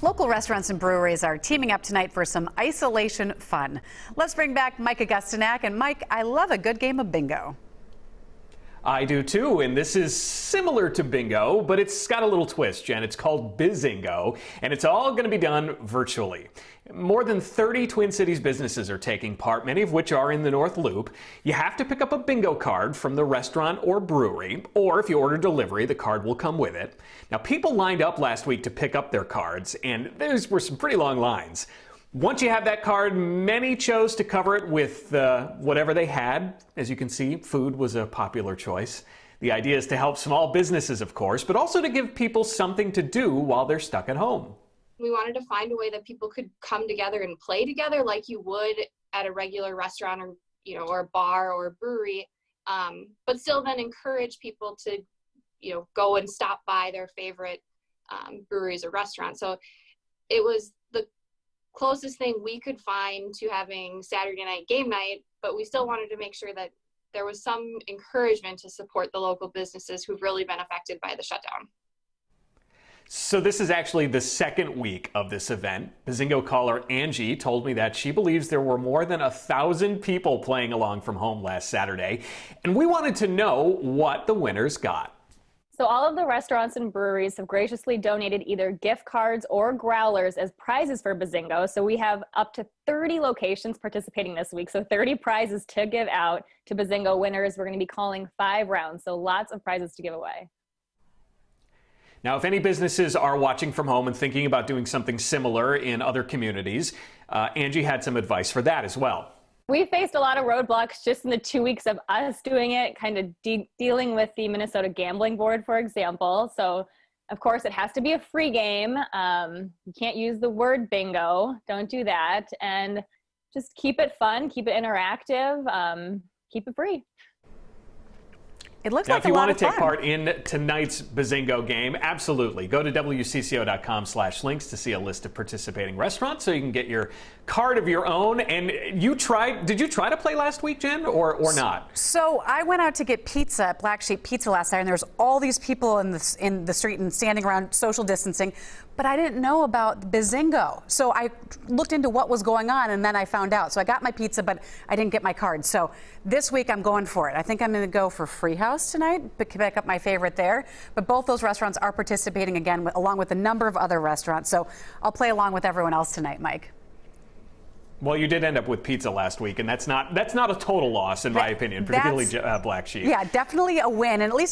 Local restaurants and breweries are teaming up tonight for some isolation fun. Let's bring back Mike Augustyniak. And Mike, I love a good game of bingo. I do too, and this is similar to bingo, but it's got a little twist, Jen. It's called Bizingo, and it's all going to be done virtually. More than 30 Twin Cities businesses are taking part, many of which are in the North Loop. You have to pick up a bingo card from the restaurant or brewery, or if you order delivery, the card will come with it. Now, people lined up last week to pick up their cards, and there were some pretty long lines. Once you have that card, many chose to cover it with uh, whatever they had. As you can see, food was a popular choice. The idea is to help small businesses, of course, but also to give people something to do while they're stuck at home. We wanted to find a way that people could come together and play together like you would at a regular restaurant or you know or a bar or a brewery, um, but still then encourage people to you know go and stop by their favorite um, breweries or restaurants. So it was closest thing we could find to having Saturday night game night, but we still wanted to make sure that there was some encouragement to support the local businesses who've really been affected by the shutdown. So this is actually the second week of this event. Bizingo caller Angie told me that she believes there were more than a thousand people playing along from home last Saturday, and we wanted to know what the winners got. So all of the restaurants and breweries have graciously donated either gift cards or growlers as prizes for Bizingo. So we have up to 30 locations participating this week. So 30 prizes to give out to Bizingo winners. We're going to be calling five rounds. So lots of prizes to give away. Now, if any businesses are watching from home and thinking about doing something similar in other communities, uh, Angie had some advice for that as well. We faced a lot of roadblocks just in the two weeks of us doing it, kind of de- dealing with the Minnesota Gambling Board, for example. So, of course, it has to be a free game. Um, you can't use the word bingo. Don't do that. And just keep it fun, keep it interactive, um, keep it free. It looks now, like if you want to take fun. part in tonight's Bizingo game, absolutely. Go to WCCO.com slash links to see a list of participating restaurants so you can get your card of your own. And you tried, did you try to play last week, Jen, or, or not? So I went out to get pizza at Black Sheep Pizza last night, and there was all these people in the, in the street and standing around social distancing, but I didn't know about Bizingo. So I looked into what was going on, and then I found out. So I got my pizza, but I didn't get my card. So this week I'm going for it. I think I'm going to go for Free House tonight, pick up my favorite there. But both those restaurants are participating again, along with a number of other restaurants. So I'll play along with everyone else tonight, Mike. Well, you did end up with pizza last week, and that's not that's not a total loss in my opinion, particularly uh, Black Sheep. Yeah, definitely a win, and at least